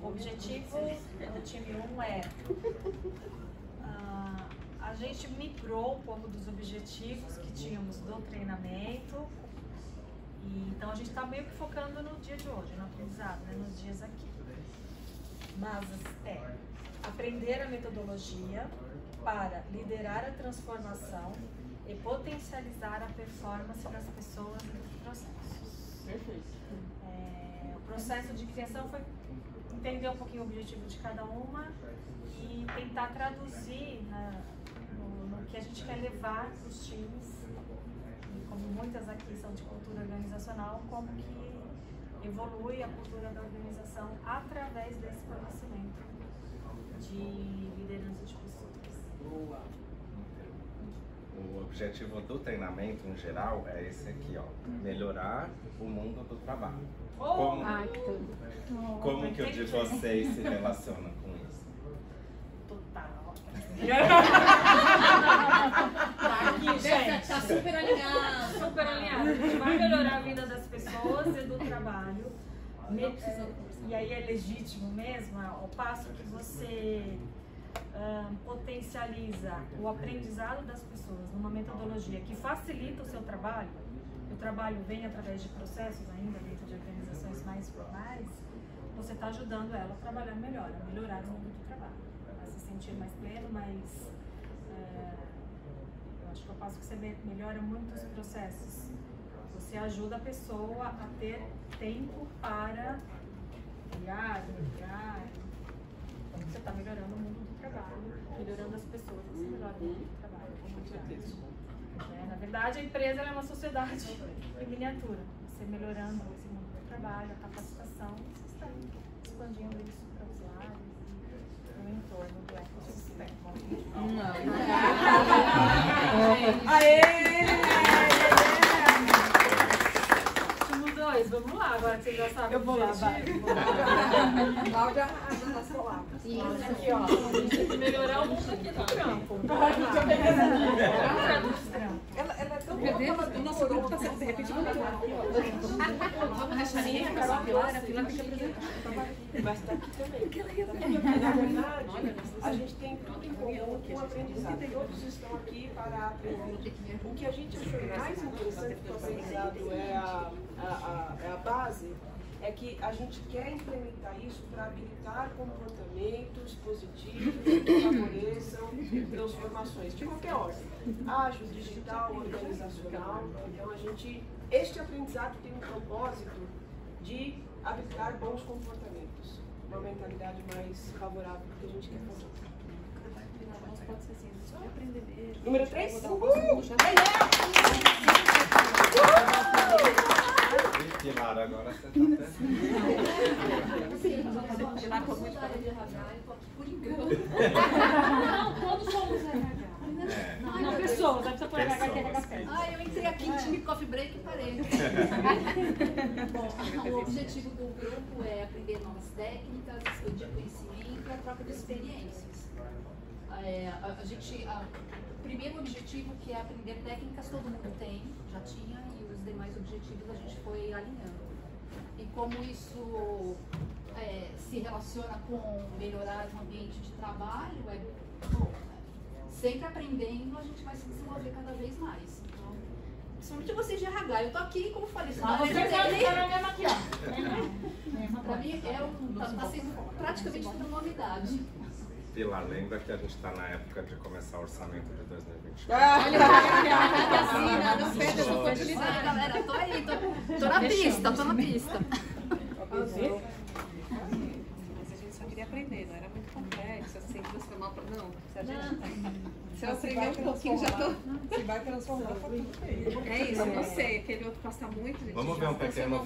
O objetivo do time 1 é. ah, a gente migrou um pouco dos objetivos que tínhamos do treinamento. E, então a gente está meio que focando no dia de hoje, no aprendizado, né, nos dias aqui. Mas é aprender a metodologia para liderar a transformação e potencializar a performance das pessoas e dos processos. Perfeito. É, o processo de criação foi entender um pouquinho o objetivo de cada uma e tentar traduzir na- no, no que a gente quer levar para os times, e como muitas aqui são de cultura organizacional, como que evolui a cultura da organização através desse conhecimento de liderança de pessoas. Boa. O objetivo do treinamento em geral é esse aqui, ó, melhorar o mundo do trabalho. Como, Ai, que tudo. Como que o de vocês se relaciona com isso? Total. Aqui, gente. Tá super alinhado. super alinhado. A gente vai melhorar a vida das pessoas e do trabalho. E aí é legítimo mesmo, ao passo que você ahn, potencializa o aprendizado das pessoas numa metodologia que facilita o seu trabalho, o trabalho vem através de processos ainda dentro de organizações mais formais, você está ajudando ela a trabalhar melhor, a melhorar o mundo do trabalho, a se sentir mais pleno, mais eh, eu acho que eu passo que você me- melhora muito os processos. Você ajuda a pessoa a ter tempo para criar, melhorar. Então você está melhorando o mundo do trabalho, melhorando as pessoas, você melhora o mundo do trabalho. Com certeza. É, na verdade, a empresa é uma sociedade em miniatura. Você melhorando esse mundo do trabalho, a capacitação, você está expandindo isso para os lares e no entorno do ecossistema. Time 2, vamos lá, agora que você já sabe Eu vou lá, vai. Cláudia nas palavras. Aqui, ó, a gente tem que melhorar o mundo aqui do campo. Ela, ela é tão boa que ela O nosso grupo tá sendo de repente vamos lá. Vamos deixar ninguém ficar a Pilar, a Pilar tem que apresentar. Também. Porque, na verdade, a gente tem tudo em comum com o aprendizado. Todos estão aqui para aprender. O que a gente achou mais interessante do aprendizado é a, a, a, a base, é que a gente quer implementar isso para habilitar comportamentos positivos que favoreçam transformações de qualquer ordem. Ágil, digital, organizacional. Então a gente, este aprendizado tem um propósito de habilitar bons comportamentos, uma mentalidade mais favorável que a gente quer fazer. Assim. Número 3? E Pilar, agora você tá até... Pilar foi muito Não, todos somos RH. É. Não, pessoas, a pessoa põe RH que é Pessoas. RH Ah, eu entrei aqui, time coffee break e parei. Bom, o objetivo do grupo é técnicas, expandir conhecimento e a troca de experiências. É, a, a gente, a- o primeiro objetivo que é aprender técnicas todo mundo tem, já tinha, e os demais objetivos a gente foi alinhando. E como isso é, se relaciona com melhorar o ambiente de trabalho, é bom, sempre aprendendo, a gente vai se desenvolver cada vez mais. Então, principalmente vocês de RH, eu tô aqui, como falei, Ah, senão você eu tá nem- tá mesmo aqui, ó. Mesma Pra coisa. mim é um, tá, tá sendo praticamente uma novidade. Pilar, lembra que a gente tá na época de começar o orçamento de 2021? Olha, assim, né? Não perde essa oportunidade, galera. Tô aí, tô, tô na pista, tô na pista. Mas a gente só queria aprender, não era muito complexo, assim, transformar pra... Não, se a gente... Se eu aprender um pouquinho, já tô... Se vai transformar, tá tudo bem. É isso, eu não sei, aquele outro passa muito, gente. Vamos ver um pequeno